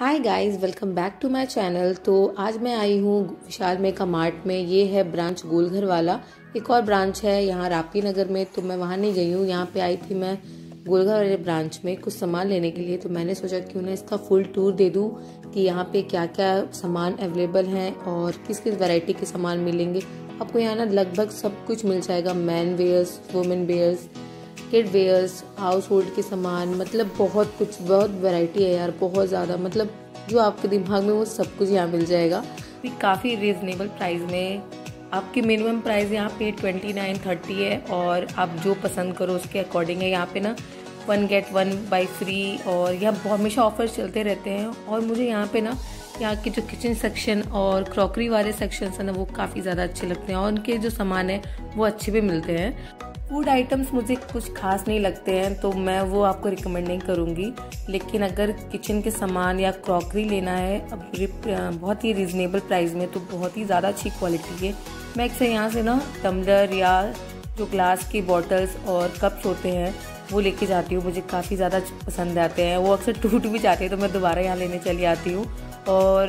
Hi guys welcome back to my channel तो आज मैं आई हूँ विशाल मेका मार्ट में। ये है ब्रांच गोलघर वाला। एक और ब्रांच है यहाँ रापी नगर में तो मैं वहाँ नहीं गई हूँ। यहाँ पे आई थी मैं गोलघर वाले ब्रांच में कुछ सामान लेने के लिए। तो मैंने सोचा क्यों ना इसका फुल टूर दे दूँ कि यहाँ पे क्या क्या सामान अवेलेबल हैं और किस किस वेराइटी के सामान मिलेंगे। आपको यहाँ ना लगभग सब कुछ मिल जाएगा। Men wears women wears kid wears household के सामान मतलब बहुत कुछ, बहुत वैरायटी है यार, बहुत ज़्यादा। मतलब जो आपके दिमाग में वो सब कुछ यहाँ मिल जाएगा। काफ़ी रिजनेबल प्राइस में। आपकी मिनिमम प्राइस यहाँ पे ट्वेंटी नाइन थर्टी है और आप जो पसंद करो उसके अकॉर्डिंग है। यहाँ पे ना one get one buy free और यहाँ हमेशा ऑफर्स चलते रहते हैं और मुझे यहाँ पे ना यहाँ के जो किचन सेक्शन और क्रॉकरी वाले सेक्शन है ना, वो काफ़ी ज़्यादा अच्छे लगते हैं और उनके जो सामान है, वो अच्छे भी मिलते हैं। फ़ूड आइटम्स मुझे कुछ खास नहीं लगते हैं तो मैं वो आपको रिकमेंड नहीं करूँगी। लेकिन अगर किचन के सामान या क्रॉकरी लेना है, अब बहुत ही रिजनेबल प्राइस में तो बहुत ही ज़्यादा अच्छी क्वालिटी है मैं अक्सर यहाँ से ना टम्बलर या जो ग्लास की बॉटल्स और कप्स होते हैं, वो लेके जाती हूँ। मुझे काफ़ी ज़्यादा पसंद आते हैं। वो अक्सर टूट भी जाते हैं तो मैं दोबारा यहाँ लेने चली आती हूँ। और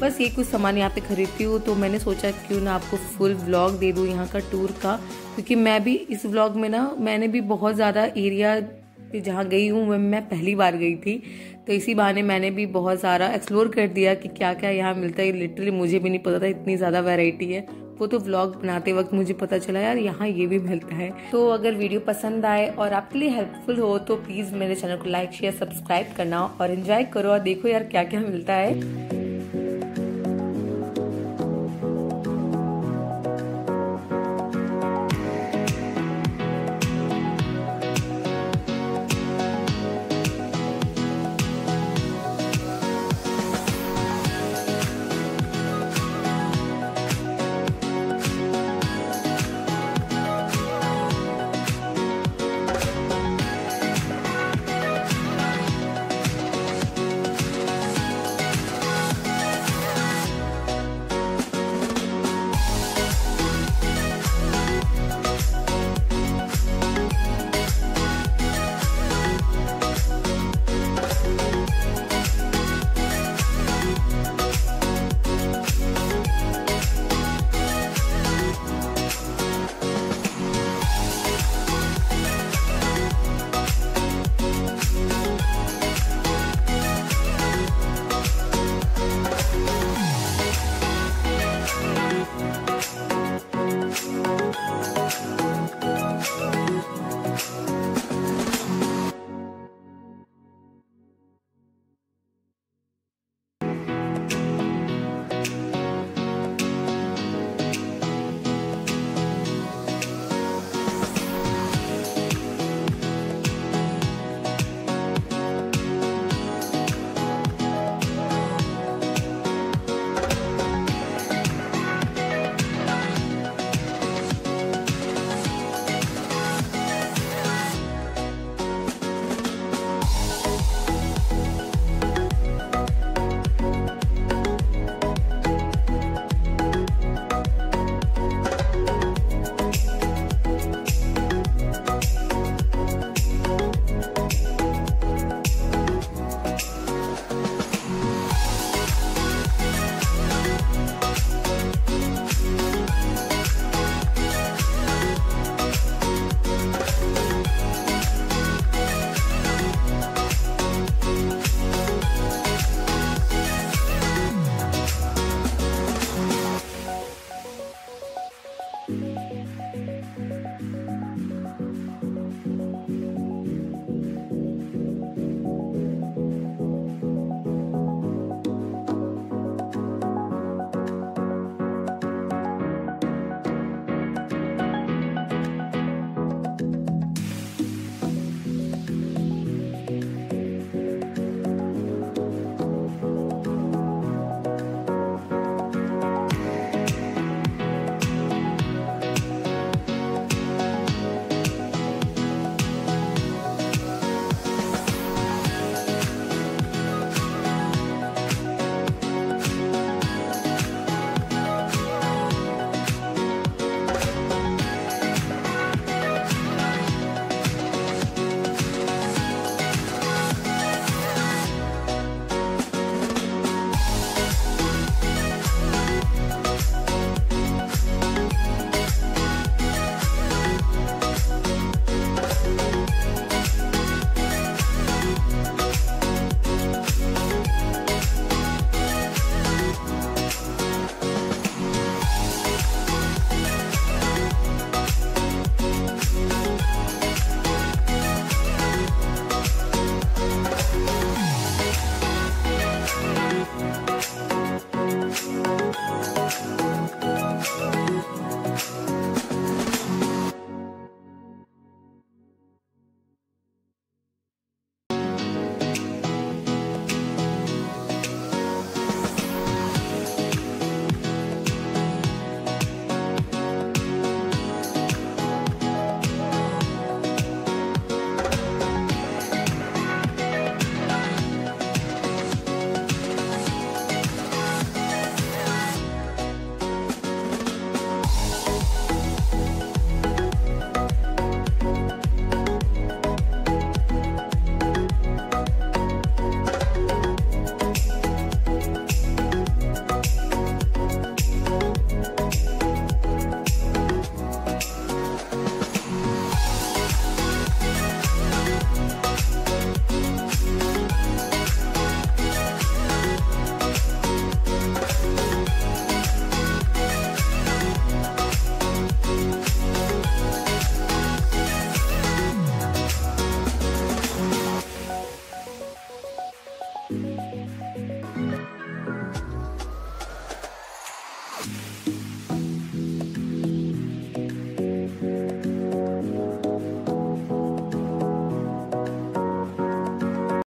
बस ये कुछ सामान यहाँ पे खरीदती हूँ तो मैंने सोचा क्यों ना आपको फुल व्लॉग दे दूँ यहाँ का टूर का, क्योंकि मैं भी इस व्लॉग में ना, मैंने भी बहुत ज़्यादा एरिया जहाँ गई हूँ, वह मैं पहली बार गई थी तो इसी बहाने मैंने भी बहुत सारा एक्सप्लोर कर दिया कि क्या क्या यहाँ मिलता है। लिटरली मुझे भी नहीं पता था इतनी ज़्यादा वैरायटी है। वो तो व्लॉग बनाते वक्त मुझे पता चला, यार, यहाँ ये भी मिलता है। तो अगर वीडियो पसंद आए और आपके लिए हेल्पफुल हो तो प्लीज़ मेरे चैनल को लाइक शेयर सब्सक्राइब करना और इन्जॉय करो और देखो यार क्या क्या मिलता है।